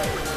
Bye.